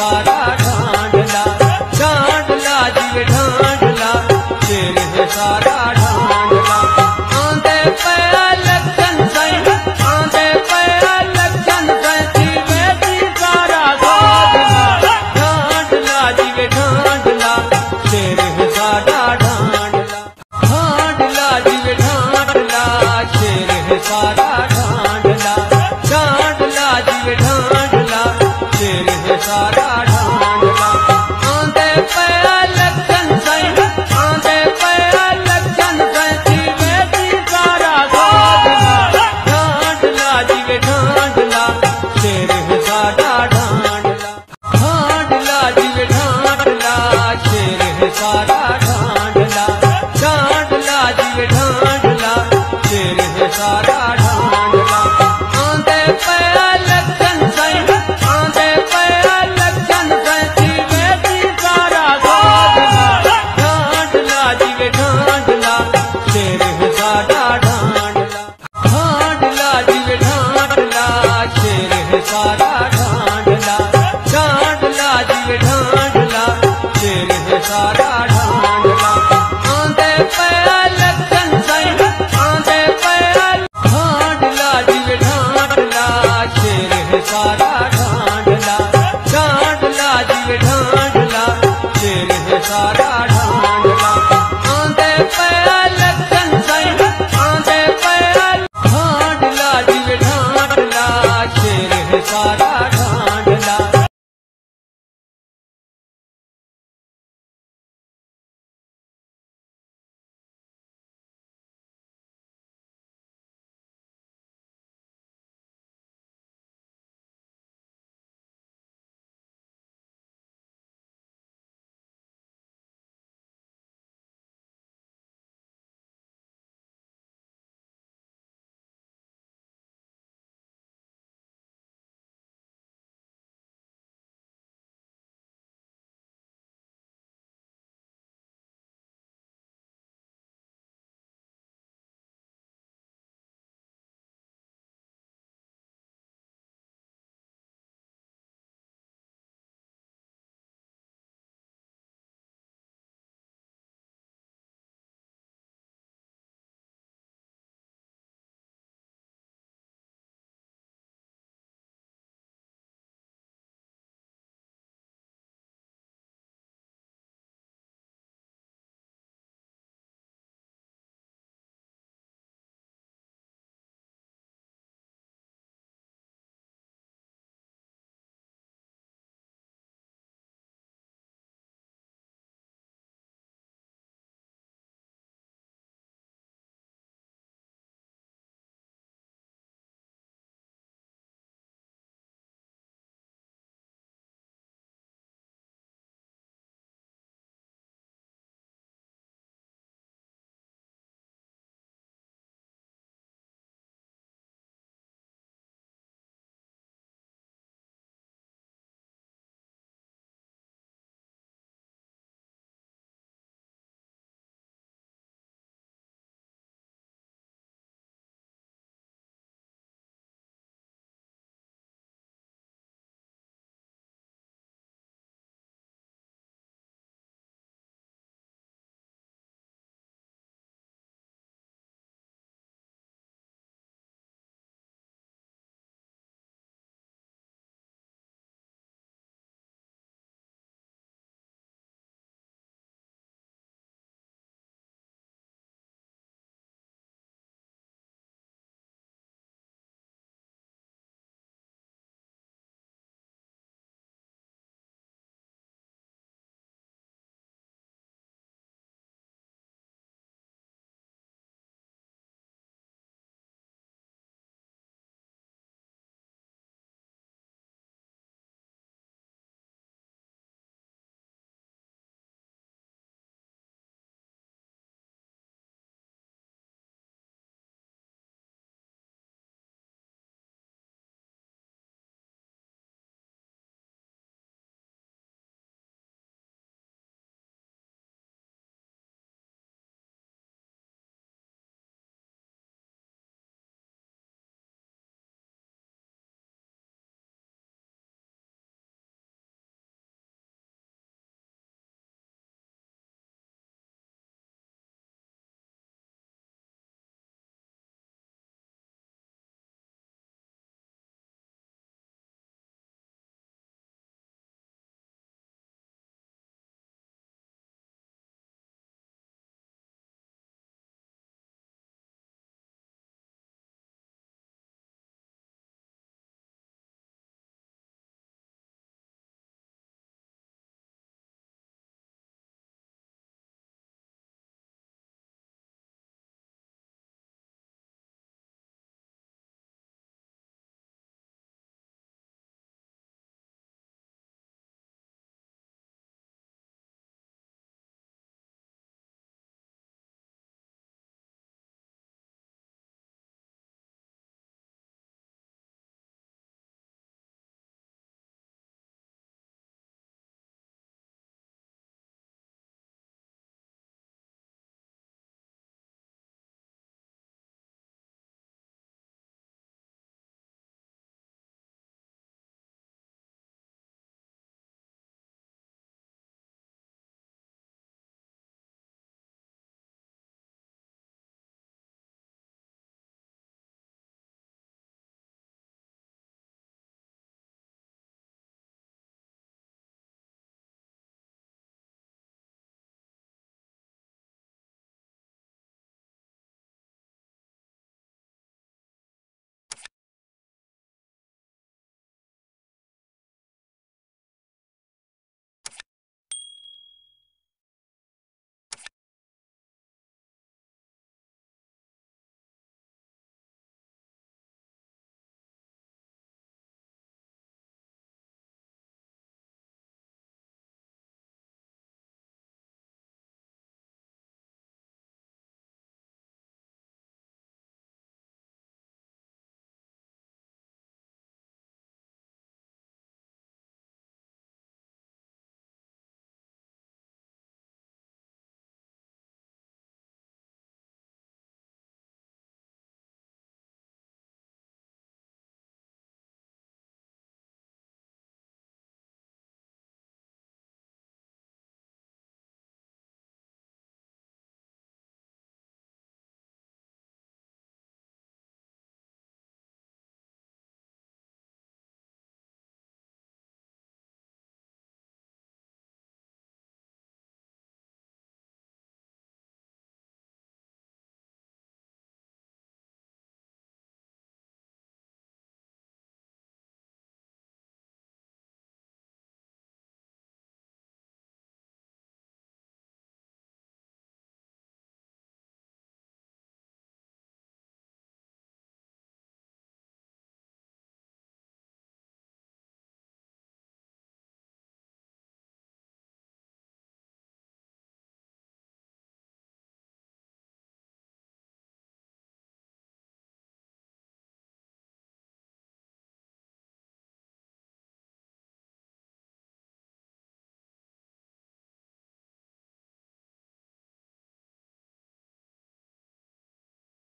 सारा शेर सारा